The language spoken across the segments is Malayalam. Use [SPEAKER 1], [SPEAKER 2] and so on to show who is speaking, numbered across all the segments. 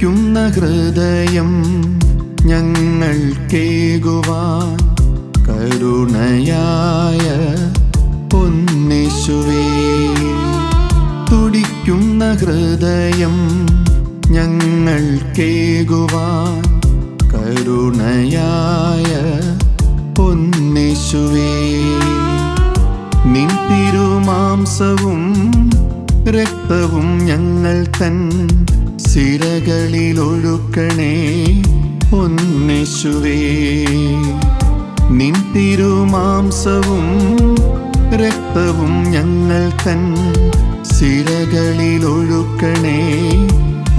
[SPEAKER 1] ഹൃദയം ഞങ്ങൾ കേകുവാൻ കരുണയായ പൊന്നിശുവേ. തുടിക്കുന്ന ഹൃദയം ഞങ്ങൾ കേകുവാൻ കരുണയായ പൊന്നിശുവേ. നിൻ തിരുമാംസവും രക്തവും ഞങ്ങൾ തൻ സിരകളിലൊഴുക്കണേ ഒന്നിശുവേ നിൻ തിരുമാംസവും രക്തവും ഞങ്ങൾ തൻ സിരകളിൽ സിരകളിലൊഴുക്കണേ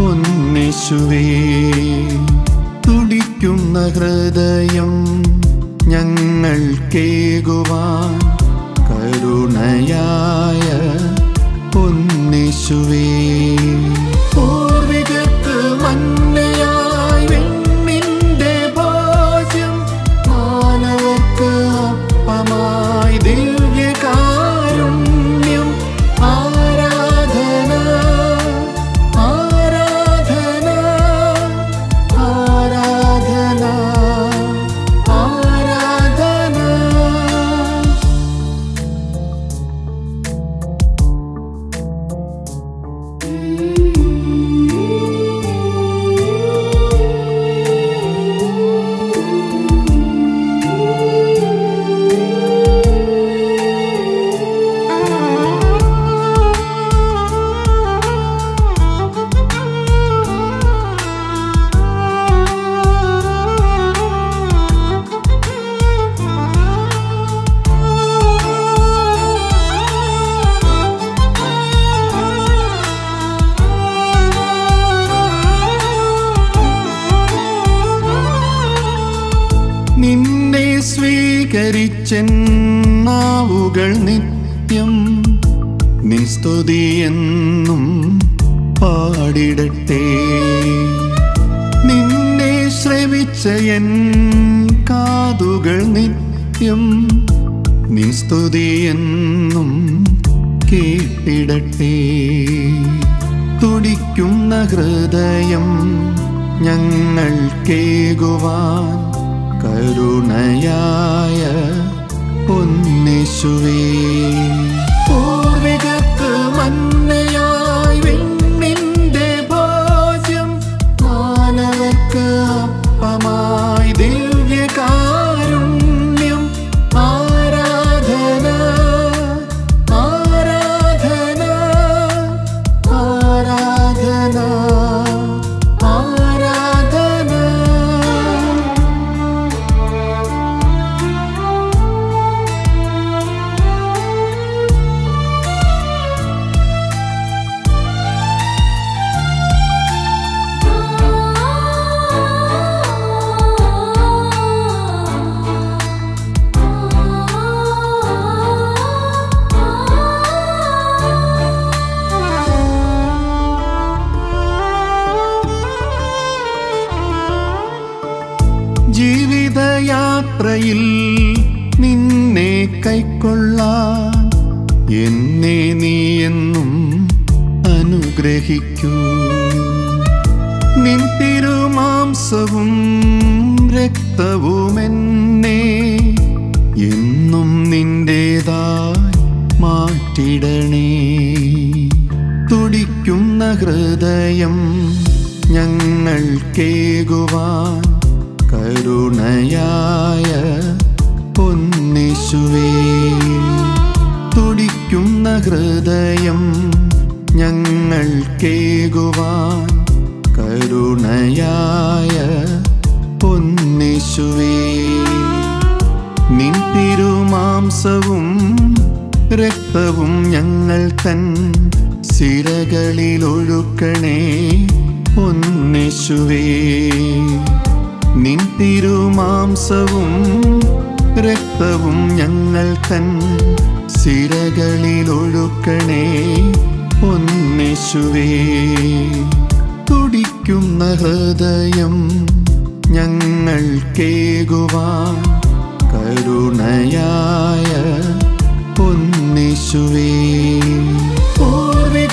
[SPEAKER 1] ഒന്നിശുവേ തുടിക്കുന്ന ഹൃദയം ഞങ്ങൾ കേകുവാൻ കരുണയായ സ്വീകരിച്ചൻ നാവുകൾ നിത്യം നിൻ സ്തുതിയെന്നും പാടിടട്ടെ. നിന്നെ ശ്രവിച്ച എൻ കാതുകൾ നിത്യം നിൻ സ്തുതിയെന്നും കേട്ടിടട്ടെ. തുടിക്കുന്ന ഹൃദയം ഞങ്ങൾ കേകുവാൻ करुणयाय पुनिषुरे ജീവിതയാത്രയിൽ നിന്നെ കൈക്കൊള്ളാൻ എന്നെ നീ എന്നും അനുഗ്രഹിക്കൂ. നിൻ തിരുമാംസവും രക്തവും എന്നെ എന്നും നിന്റേതായി മാറ്റിടണേ. തുടിക്കുന്ന ഹൃദയം ഞങ്ങൾ കേകുവാൻ കരുണയായ പൊന്നിശുവേ തുടിക്കുന്ന ഹൃദയം ഞങ്ങൾ കേകുവാൻ കരുണയായ പൊന്നിശുവേ. നിൻ തിരുമാംസവും രക്തവും ഞങ്ങൾ തൻ സിരകളിലൊഴുക്കണേ പൊന്നിശുവേ. നിൻ തിരുമാംസവും രക്തവും ഞങ്ങൾ തൻ സിരകളിലൊഴുക്കണേ. ഒന്നിശുവേ തുടിക്കുന്ന ഹൃദയം ഞങ്ങൾ കേകുവാൻ കരുണയായ ഒന്നിശുവേ. പൂർവി